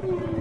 嗯